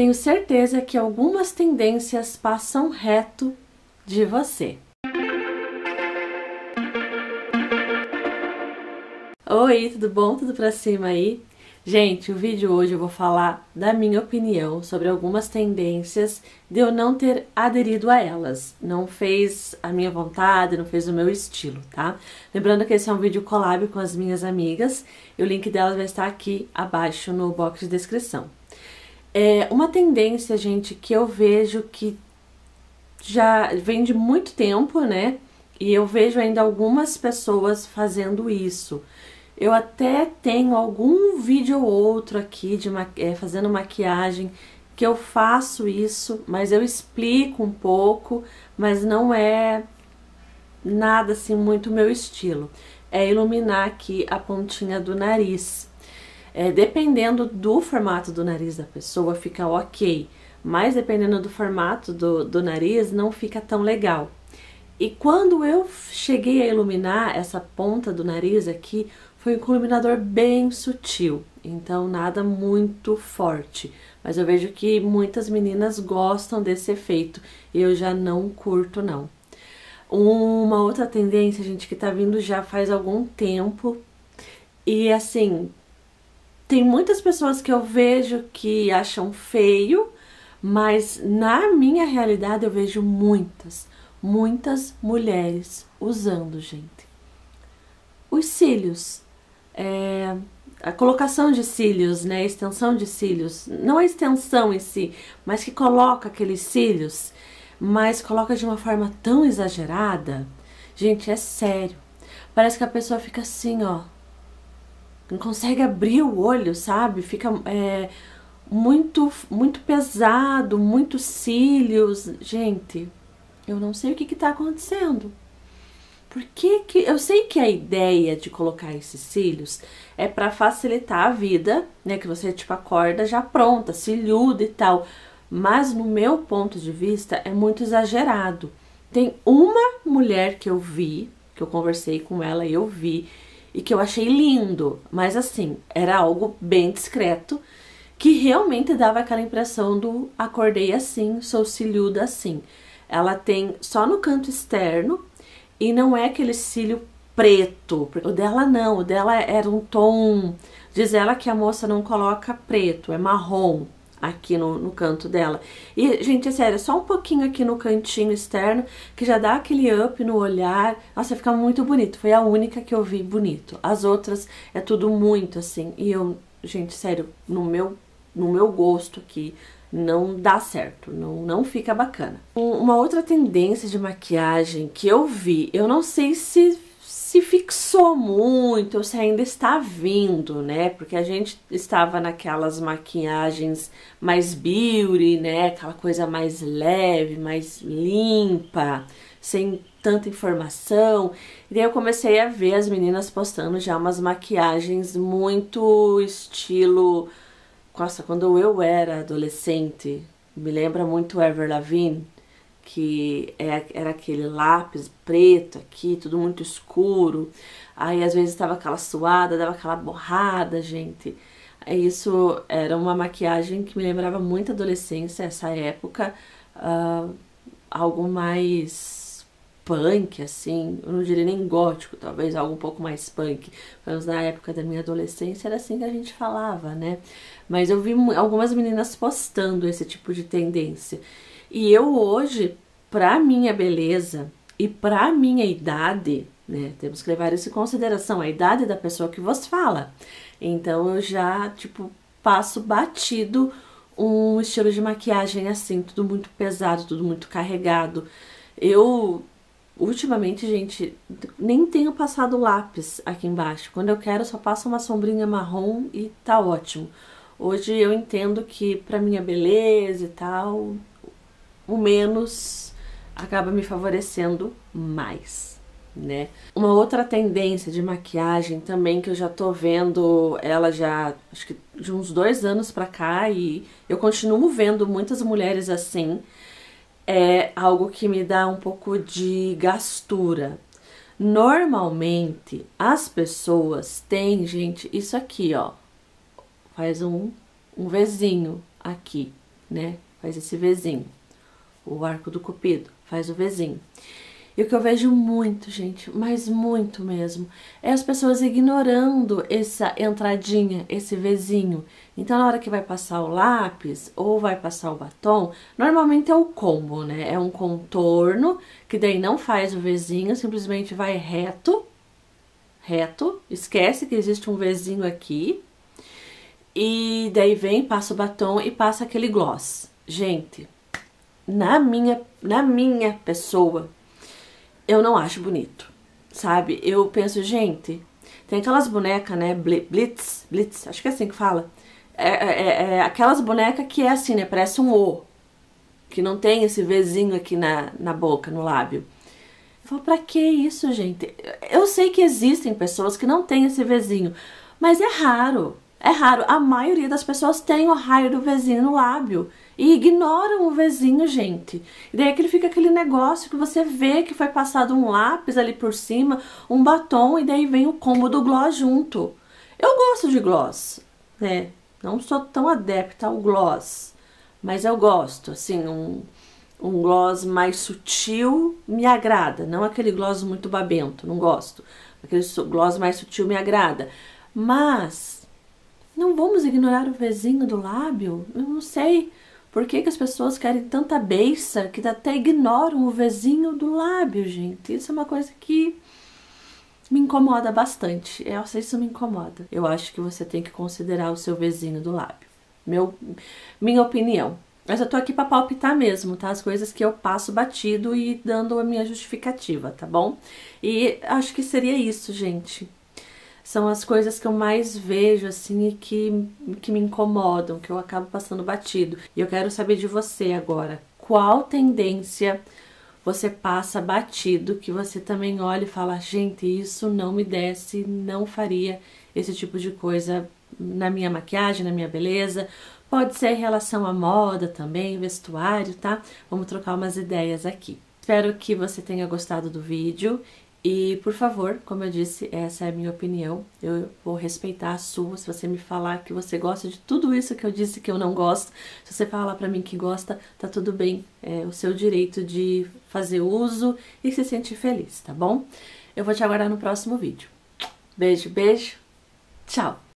tenho certeza que algumas tendências passam reto de você. Oi, tudo bom? Tudo pra cima aí? Gente, o vídeo hoje eu vou falar da minha opinião sobre algumas tendências de eu não ter aderido a elas. Não fez a minha vontade, não fez o meu estilo, tá? Lembrando que esse é um vídeo collab com as minhas amigas e o link delas vai estar aqui abaixo no box de descrição. É uma tendência, gente, que eu vejo que já vem de muito tempo, né? E eu vejo ainda algumas pessoas fazendo isso. Eu até tenho algum vídeo ou outro aqui de é, fazendo maquiagem que eu faço isso, mas eu explico um pouco, mas não é nada assim muito meu estilo. É iluminar aqui a pontinha do nariz. É, dependendo do formato do nariz da pessoa, fica ok, mas dependendo do formato do, do nariz, não fica tão legal. E quando eu cheguei a iluminar essa ponta do nariz aqui, foi um iluminador bem sutil, então nada muito forte. Mas eu vejo que muitas meninas gostam desse efeito e eu já não curto não. Uma outra tendência, gente, que tá vindo já faz algum tempo e assim, tem muitas pessoas que eu vejo que acham feio, mas na minha realidade eu vejo muitas muitas mulheres usando, gente. Os cílios, é, a colocação de cílios, né, a extensão de cílios, não a extensão em si, mas que coloca aqueles cílios, mas coloca de uma forma tão exagerada, gente, é sério. Parece que a pessoa fica assim, ó, não consegue abrir o olho, sabe? Fica é, muito, muito pesado, muitos cílios, gente. Eu não sei o que está acontecendo. Por que que eu sei que a ideia de colocar esses cílios é para facilitar a vida, né, que você tipo acorda já pronta, ciliuda e tal. Mas no meu ponto de vista é muito exagerado. Tem uma mulher que eu vi, que eu conversei com ela e eu vi e que eu achei lindo, mas assim, era algo bem discreto que realmente dava aquela impressão do acordei assim, sou ciliuda assim. Ela tem só no canto externo e não é aquele cílio preto. O dela não, o dela era um tom. Diz ela que a moça não coloca preto, é marrom aqui no, no canto dela. E, gente, é sério, só um pouquinho aqui no cantinho externo que já dá aquele up no olhar. Nossa, fica muito bonito. Foi a única que eu vi bonito. As outras é tudo muito assim. E eu, gente, sério, no meu, no meu gosto aqui, não dá certo, não, não fica bacana. Uma outra tendência de maquiagem que eu vi, eu não sei se se fixou muito ou se ainda está vindo, né? Porque a gente estava naquelas maquiagens mais beauty, né? Aquela coisa mais leve, mais limpa, sem tanta informação. E daí eu comecei a ver as meninas postando já umas maquiagens muito estilo nossa, quando eu era adolescente, me lembra muito Ever Lavigne, que é, era aquele lápis preto aqui, tudo muito escuro. Aí às vezes estava aquela suada, dava aquela borrada, gente. Isso era uma maquiagem que me lembrava muito a adolescência, essa época. Uh, algo mais punk, assim, eu não diria nem gótico, talvez algo um pouco mais punk. Mas na época da minha adolescência era assim que a gente falava, né? Mas eu vi algumas meninas postando esse tipo de tendência. E eu hoje, pra minha beleza e pra minha idade, né? Temos que levar isso em consideração, a idade da pessoa que vos fala. Então eu já, tipo, passo batido um estilo de maquiagem assim, tudo muito pesado, tudo muito carregado. Eu Ultimamente, gente, nem tenho passado lápis aqui embaixo. Quando eu quero, só passo uma sombrinha marrom e tá ótimo. Hoje eu entendo que pra minha beleza e tal, o menos acaba me favorecendo mais, né? Uma outra tendência de maquiagem também que eu já tô vendo ela já, acho que de uns dois anos pra cá e eu continuo vendo muitas mulheres assim, é algo que me dá um pouco de gastura. Normalmente, as pessoas têm, gente, isso aqui, ó. Faz um, um Vzinho aqui. né? Faz esse Vzinho. O arco do cupido faz o Vzinho. E o que eu vejo muito, gente, mas muito mesmo, é as pessoas ignorando essa entradinha, esse Vzinho. Então, na hora que vai passar o lápis ou vai passar o batom, normalmente é o combo, né? É um contorno, que daí não faz o Vzinho, simplesmente vai reto, reto, esquece que existe um Vzinho aqui, e daí vem, passa o batom e passa aquele gloss. Gente, na minha, na minha pessoa, eu não acho bonito, sabe? Eu penso, gente, tem aquelas bonecas, né? Blitz, Blitz, acho que é assim que fala. É, é, é, é aquelas bonecas que é assim, né? Parece um O. Que não tem esse Vzinho aqui na, na boca, no lábio. Eu falo, pra que isso, gente? Eu sei que existem pessoas que não têm esse Vzinho, mas é raro. É raro. A maioria das pessoas tem o raio do Vzinho no lábio e ignoram o vizinho, gente. E daí aquele fica aquele negócio que você vê que foi passado um lápis ali por cima, um batom, e daí vem o combo do gloss junto. Eu gosto de gloss, né? Não sou tão adepta ao gloss, mas eu gosto, assim, um, um gloss mais sutil me agrada, não aquele gloss muito babento, não gosto. Aquele gloss mais sutil me agrada. Mas não vamos ignorar o vizinho do lábio? Eu não sei. Por que, que as pessoas querem tanta beiça que até ignoram o vizinho do lábio, gente? Isso é uma coisa que me incomoda bastante. Eu sei isso me incomoda. Eu acho que você tem que considerar o seu vizinho do lábio. Meu, minha opinião. Mas eu tô aqui pra palpitar mesmo, tá? As coisas que eu passo batido e dando a minha justificativa, tá bom? E acho que seria isso, gente são as coisas que eu mais vejo, assim, e que, que me incomodam, que eu acabo passando batido. E eu quero saber de você agora, qual tendência você passa batido, que você também olha e fala, gente, isso não me desce, não faria esse tipo de coisa na minha maquiagem, na minha beleza. Pode ser em relação à moda também, vestuário, tá? Vamos trocar umas ideias aqui. Espero que você tenha gostado do vídeo e, por favor, como eu disse, essa é a minha opinião. Eu vou respeitar a sua. Se você me falar que você gosta de tudo isso que eu disse que eu não gosto, se você falar para mim que gosta, tá tudo bem. É o seu direito de fazer uso e se sentir feliz, tá bom? Eu vou te aguardar no próximo vídeo. Beijo, beijo. Tchau!